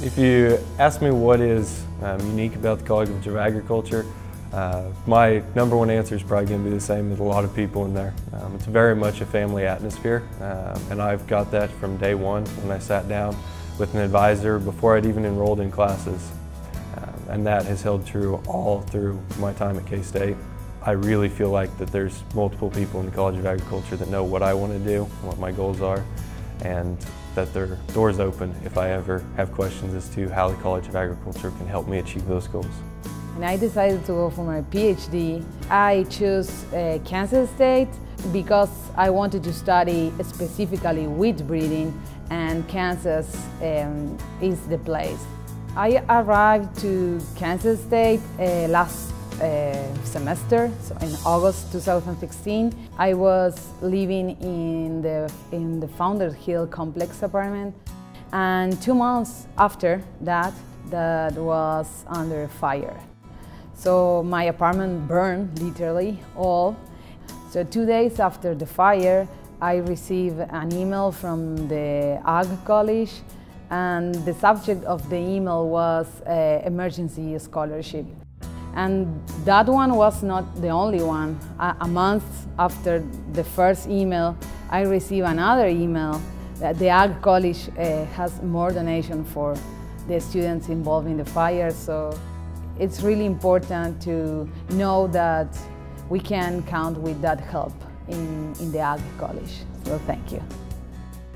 If you ask me what is um, unique about the College of Agriculture, uh, my number one answer is probably going to be the same as a lot of people in there. Um, it's very much a family atmosphere, um, and I've got that from day one when I sat down with an advisor before I'd even enrolled in classes. Um, and that has held true all through my time at K-State. I really feel like that there's multiple people in the College of Agriculture that know what I want to do, what my goals are, and that their doors open if I ever have questions as to how the College of Agriculture can help me achieve those goals. When I decided to go for my PhD, I chose uh, Kansas State because I wanted to study specifically wheat breeding and Kansas um, is the place. I arrived to Kansas State uh, last semester, so in August 2016. I was living in the, in the Founders Hill complex apartment and two months after that, that was under fire. So my apartment burned literally all. So two days after the fire, I received an email from the Ag College and the subject of the email was uh, emergency scholarship. And that one was not the only one. A, a month after the first email, I received another email that the Ag College uh, has more donation for the students involved in the fire. So it's really important to know that we can count with that help in, in the Ag College. So thank you.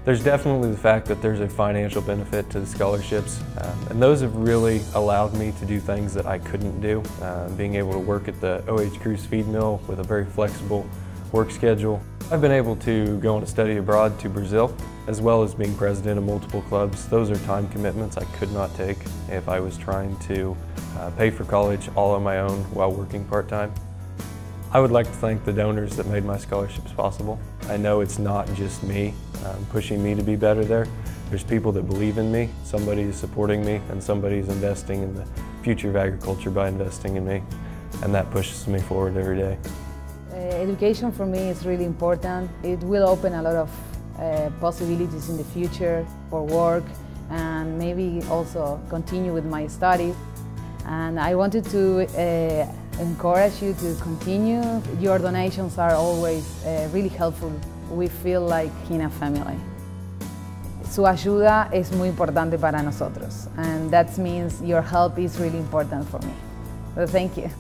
There's definitely the fact that there's a financial benefit to the scholarships, um, and those have really allowed me to do things that I couldn't do. Uh, being able to work at the OH Kruse feed mill with a very flexible work schedule. I've been able to go on a study abroad to Brazil, as well as being president of multiple clubs. Those are time commitments I could not take if I was trying to uh, pay for college all on my own while working part-time. I would like to thank the donors that made my scholarships possible. I know it's not just me um, pushing me to be better there. There's people that believe in me, somebody is supporting me, and somebody is investing in the future of agriculture by investing in me. And that pushes me forward every day. Uh, education for me is really important. It will open a lot of uh, possibilities in the future for work and maybe also continue with my studies. And I wanted to uh, encourage you to continue. Your donations are always uh, really helpful. We feel like in a family. Su ayuda es muy importante para nosotros, and that means your help is really important for me. So thank you.